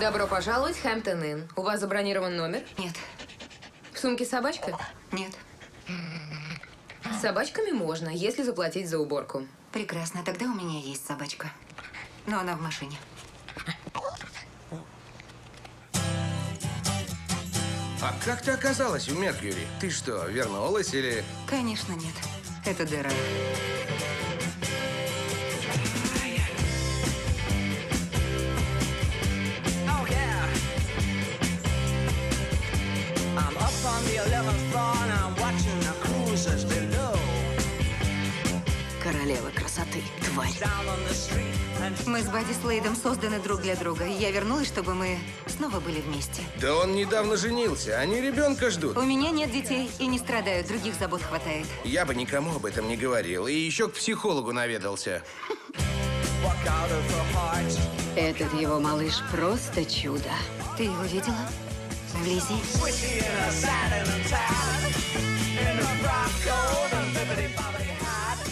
Добро пожаловать в Хэмптон Инн. У вас забронирован номер? Нет, В сумке собачка? нет. С собачками можно, если заплатить за уборку. Прекрасно, тогда у меня есть собачка. Но она в машине. А как ты оказалась в Меркьюри? Ты что, вернулась или... Конечно, нет. Это дыра. On the 11th floor and I'm watching the cruisers below. Королева красоты, тварь. Мы с Бадди Слейдом созданы друг для друга, я вернулась, чтобы мы снова были вместе. Да он недавно женился, они ребенка ждут. У меня нет детей и не страдаю, других забот хватает. Я бы никому об этом не говорил. И еще к психологу наведался. Этот его малыш просто чудо. Ты его видела? Вблизи?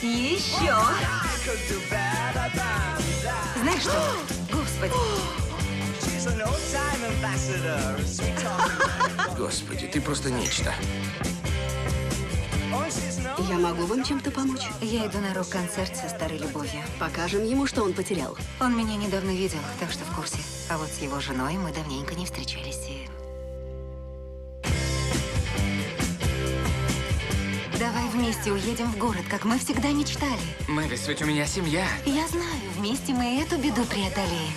Еще! Знаешь что? Господи, Господи, ты просто нечто. Я могу вам чем-то помочь? я иду на рок-концерт со старой любовью. Покажем ему, что он потерял. Он меня недавно видел, так что в курсе. А вот с его женой мы давненько не встречались. И... вместе уедем в город, как мы всегда мечтали. Мэвис, ведь у меня семья. Я знаю, вместе мы эту беду преодолеем.